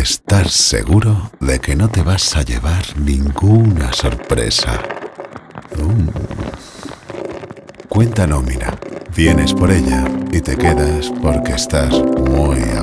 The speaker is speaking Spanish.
estar seguro de que no te vas a llevar ninguna sorpresa. Mm. Cuenta nómina. Vienes por ella y te quedas porque estás muy.